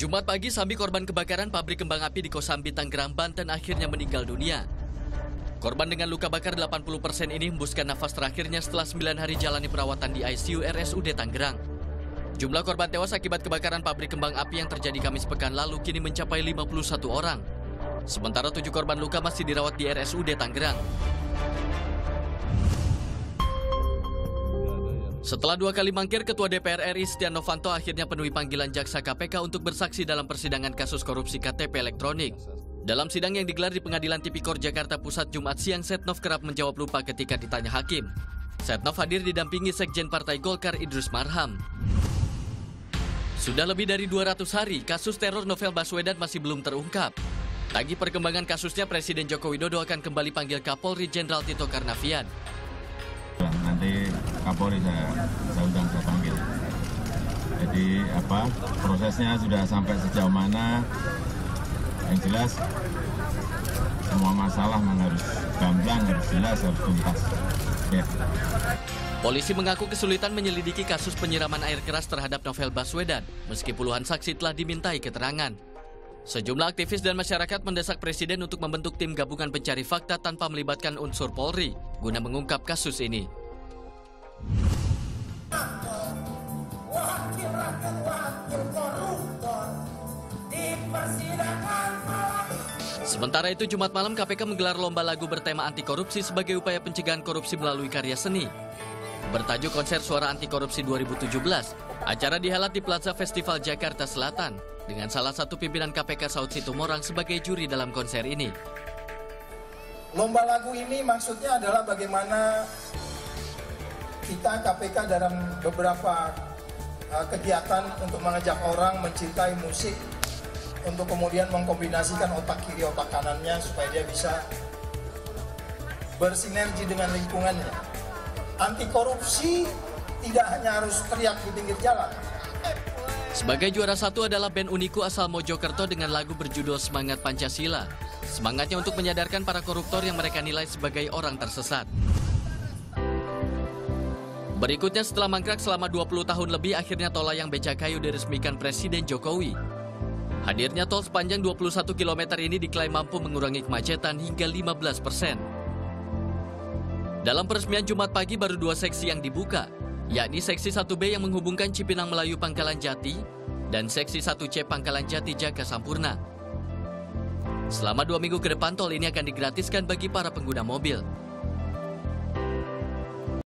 Jumat pagi, Sambi korban kebakaran pabrik kembang api di Kosambi, Tangerang, Banten akhirnya meninggal dunia. Korban dengan luka bakar 80% ini hembuskan nafas terakhirnya setelah 9 hari jalani perawatan di ICU RSUD Tangerang. Jumlah korban tewas akibat kebakaran pabrik kembang api yang terjadi Kamis pekan lalu kini mencapai 51 orang. Sementara tujuh korban luka masih dirawat di RSUD Tangerang. Setelah dua kali mangkir, Ketua DPR RI Setia Novanto akhirnya penuhi panggilan jaksa KPK untuk bersaksi dalam persidangan kasus korupsi KTP elektronik. Dalam sidang yang digelar di Pengadilan Tipikor Jakarta Pusat Jumat siang, Setnov kerap menjawab lupa ketika ditanya hakim. Setnov hadir didampingi Sekjen Partai Golkar Idrus Marham. Sudah lebih dari 200 hari, kasus teror Novel Baswedan masih belum terungkap. Tagi perkembangan kasusnya, Presiden Joko Widodo akan kembali panggil Kapolri Jenderal Tito Karnavian. Kapolri saya, saya undang, saya panggil. Jadi apa prosesnya sudah sampai sejauh mana? Yang jelas semua masalah harus gamblang, harus jelas, harus tuntas. Ya. Polisi mengaku kesulitan menyelidiki kasus penyiraman air keras terhadap Novel Baswedan, meski puluhan saksi telah dimintai keterangan. Sejumlah aktivis dan masyarakat mendesak Presiden untuk membentuk tim gabungan pencari fakta tanpa melibatkan unsur Polri guna mengungkap kasus ini. Sementara itu Jumat malam KPK menggelar lomba lagu bertema anti korupsi sebagai upaya pencegahan korupsi melalui karya seni. Bertajuk konser Suara Anti Korupsi 2017, acara dihelat di Plaza Festival Jakarta Selatan dengan salah satu pimpinan KPK Saud Situmorang sebagai juri dalam konser ini. Lomba lagu ini maksudnya adalah bagaimana kita KPK dalam beberapa uh, kegiatan untuk mengajak orang mencintai musik untuk kemudian mengkombinasikan otak kiri otak kanannya supaya dia bisa bersinergi dengan lingkungannya. Anti korupsi tidak hanya harus teriak di pinggir jalan. Sebagai juara satu adalah band Uniku asal Mojokerto dengan lagu berjudul Semangat Pancasila. Semangatnya untuk menyadarkan para koruptor yang mereka nilai sebagai orang tersesat. Berikutnya setelah mangkrak selama 20 tahun lebih, akhirnya tol layang Becakayu diresmikan Presiden Jokowi. Hadirnya tol sepanjang 21 km ini diklaim mampu mengurangi kemacetan hingga 15 persen. Dalam peresmian Jumat pagi baru dua seksi yang dibuka, yakni seksi 1B yang menghubungkan Cipinang Melayu Pangkalan Jati dan seksi 1C Pangkalan Jati Jaga Sampurna. Selama dua minggu ke depan tol ini akan digratiskan bagi para pengguna mobil.